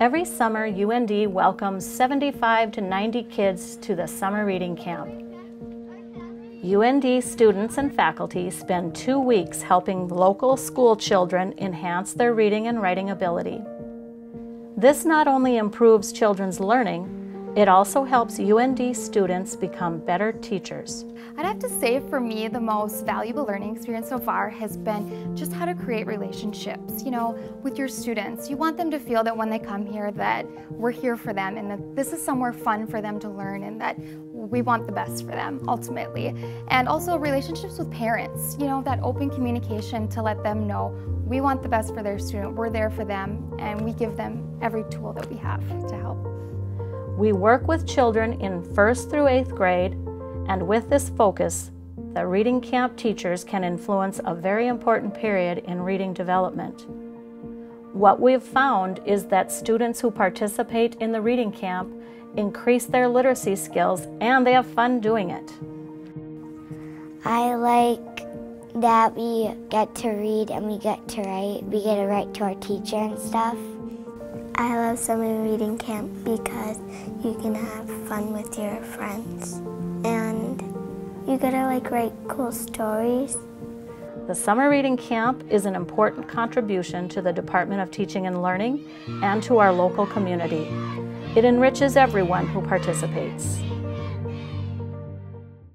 Every summer, UND welcomes 75 to 90 kids to the summer reading camp. UND students and faculty spend two weeks helping local school children enhance their reading and writing ability. This not only improves children's learning, it also helps UND students become better teachers. I'd have to say for me the most valuable learning experience so far has been just how to create relationships, you know, with your students. You want them to feel that when they come here that we're here for them and that this is somewhere fun for them to learn and that we want the best for them ultimately. And also relationships with parents, you know, that open communication to let them know we want the best for their student, we're there for them, and we give them every tool that we have to help. We work with children in first through eighth grade, and with this focus, the reading camp teachers can influence a very important period in reading development. What we've found is that students who participate in the reading camp increase their literacy skills and they have fun doing it. I like that we get to read and we get to write. We get to write to our teacher and stuff. I love summer reading camp because you can have fun with your friends and you get to like write cool stories. The summer reading camp is an important contribution to the Department of Teaching and Learning and to our local community. It enriches everyone who participates.